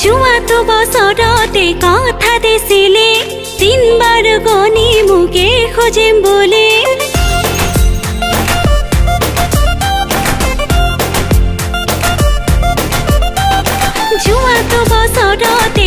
যোৱাটো বছৰতে কথা দিছিলে তিনবাৰ গণি মোকে খুজিম বুলি। যোৱাটো বছৰতে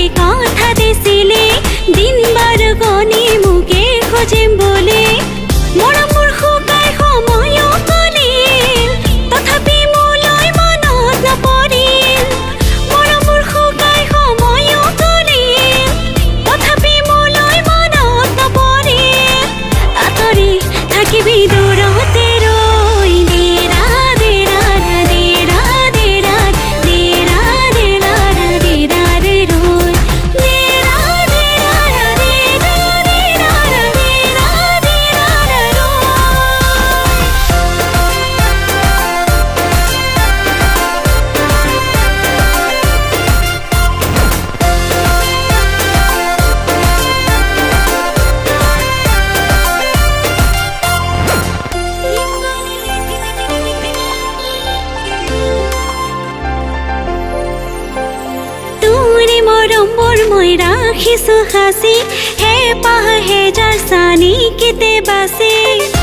मोयरा खिसुखासी हे पाह हे जारसानी किते बासी।